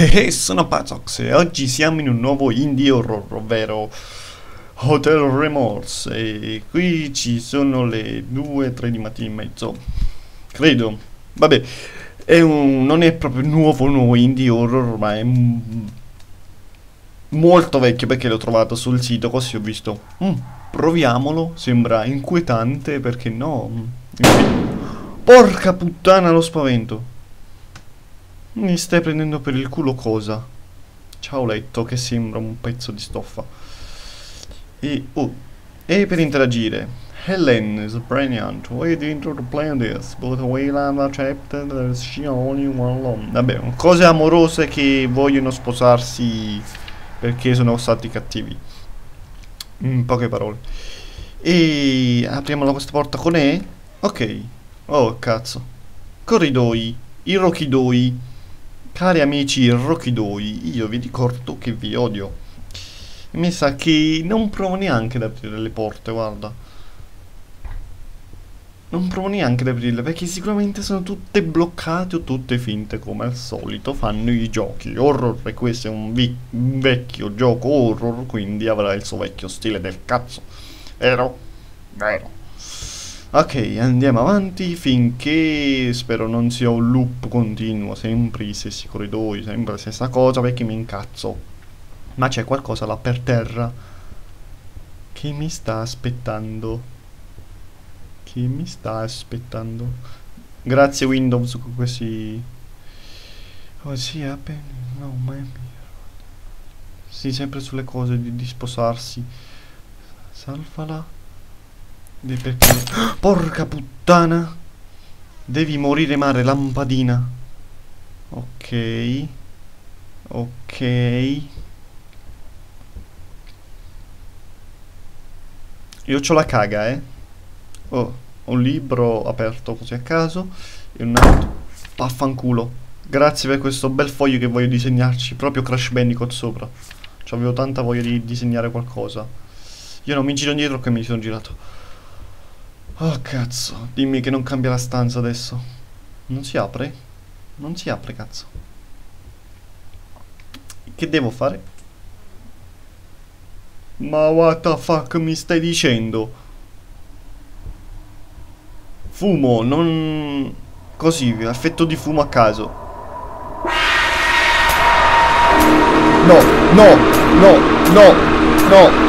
Eh, sono Pazox e oggi siamo in un nuovo indie horror, ovvero Hotel Remorse e qui ci sono le 2-3 di mattina e mezzo, credo. Vabbè, è un, non è proprio nuovo nuovo indie horror, ma è molto vecchio perché l'ho trovato sul sito, così ho visto, mm, proviamolo, sembra inquietante, perché no? Porca puttana lo spavento. Mi stai prendendo per il culo cosa? Ciao letto che sembra un pezzo di stoffa. E, oh, e per interagire. Helen is brilliant. We didn't plan this, but we have accepted that she only one alone. Vabbè, cose amorose che vogliono sposarsi perché sono stati cattivi. In poche parole. E apriamo questa porta con E. Ok. Oh, cazzo. Corridoi. I rochidoi. Cari amici Rochidoi, io vi ricordo che vi odio. Mi sa che non provo neanche ad aprire le porte, guarda. Non provo neanche ad aprirle perché sicuramente sono tutte bloccate o tutte finte come al solito fanno i giochi horror e questo è un vecchio gioco horror quindi avrà il suo vecchio stile del cazzo. Vero? Vero. Ok, andiamo avanti finché spero non sia un loop continuo, sempre i stessi corridoi, sempre la stessa cosa perché mi incazzo. Ma c'è qualcosa là per terra che mi sta aspettando. Che mi sta aspettando. Grazie Windows con questi... Oh sì, appena... No, ma è mio. Sì, sempre sulle cose di, di sposarsi. Salvala. Perché... Porca puttana! Devi morire mare, lampadina. Ok. Ok. Io ho la caga, eh. Oh, un libro aperto così a caso. E un altro. Vaffanculo. Grazie per questo bel foglio che voglio disegnarci. Proprio Crash Bandicoot sopra. Ci avevo tanta voglia di disegnare qualcosa. Io non mi giro indietro che mi sono girato. Oh cazzo, dimmi che non cambia la stanza adesso. Non si apre? Non si apre, cazzo. Che devo fare? Ma what the fuck mi stai dicendo? Fumo, non... Così, effetto di fumo a caso. No, no, no, no, no.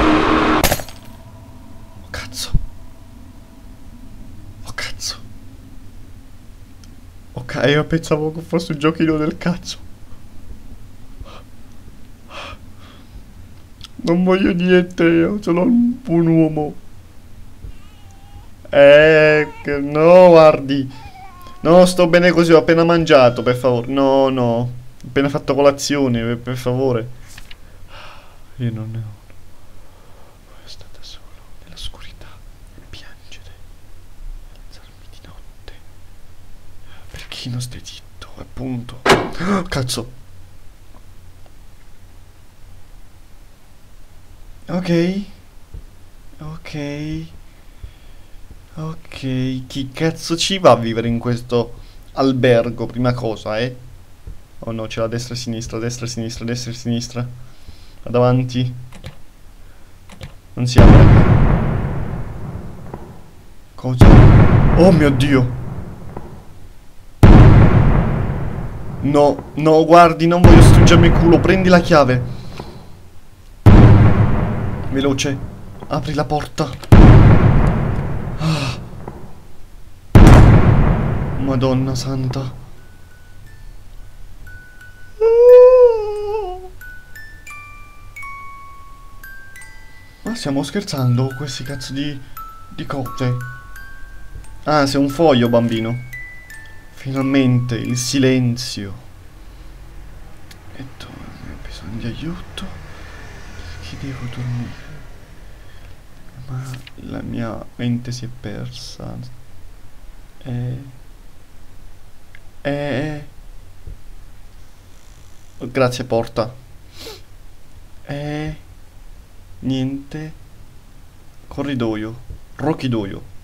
Ok, io pensavo che fosse un giochino del cazzo. Non voglio niente, io sono un uomo. Eh, no, guardi. No, sto bene così, ho appena mangiato, per favore. No, no. Ho appena fatto colazione, per, per favore. Io non ne ho. Chi non stai zitto, appunto. Oh, cazzo. Ok. Ok. Ok. Chi cazzo ci va a vivere in questo albergo? Prima cosa, eh? Oh no, c'è la destra e sinistra, destra e sinistra, destra e sinistra. Davanti. Non si apre. Cosa? Oh mio Dio. No, no, guardi, non voglio stringermi il culo, prendi la chiave. Veloce, apri la porta. Ah. Madonna santa. Ma stiamo scherzando, questi cazzo di... di cose. Ah, sei un foglio, bambino. Finalmente il silenzio. E dove ho bisogno di aiuto? Perché devo dormire? Ma la mia mente si è persa. E... E... Grazie porta. E... Niente. Corridoio. Rochidoio.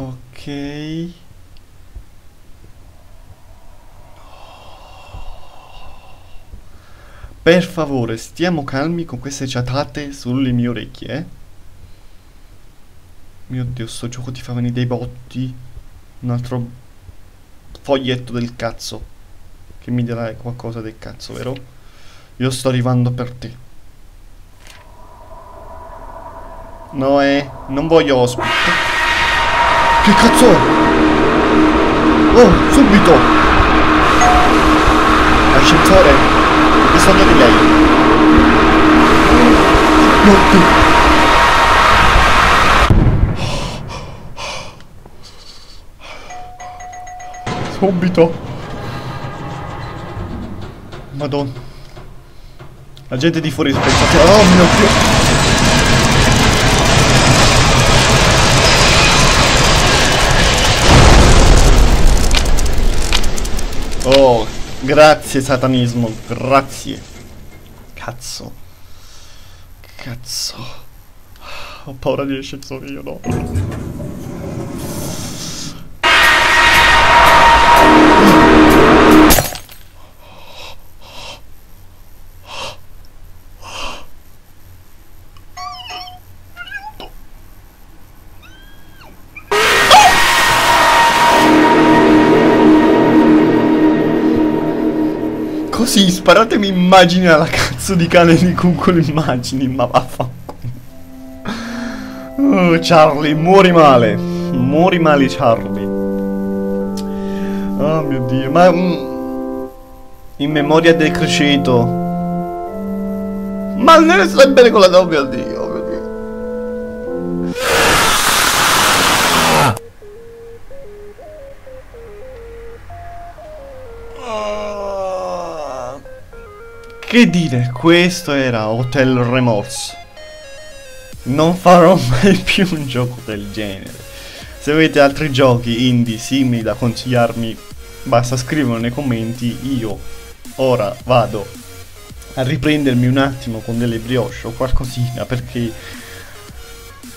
Ok. Per favore, stiamo calmi con queste ciatate sulle mie orecchie, eh? Mio Dio, sto gioco ti fa venire dei botti. Un altro foglietto del cazzo. Che mi dirà qualcosa del cazzo, vero? Io sto arrivando per te. No, eh, non voglio ospite. Che cazzo è? Oh, subito! Ascensore, ho bisogno di lei. No, Subito. Madonna. La gente di fuori pensate... Oh mio Dio. Grazie satanismo, grazie. Cazzo. Cazzo. Ho paura di ascensori io, no. Così, sparatemi immagini alla cazzo di cane di Google Immagini, ma vaffanculo. Oh, Charlie, muori male. Muori male, Charlie. Oh mio Dio, ma... Mm, in memoria del crescito. Ma non bene con la doppia, Dio. Che dire, questo era Hotel Remorse. Non farò mai più un gioco del genere. Se avete altri giochi indie simili da consigliarmi, basta scriverlo nei commenti. Io ora vado a riprendermi un attimo con delle brioche o qualcosina perché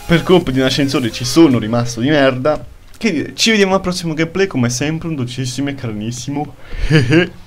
per colpa di un ascensore ci sono rimasto di merda. Che dire, ci vediamo al prossimo gameplay come sempre un dolcissimo e carinissimo.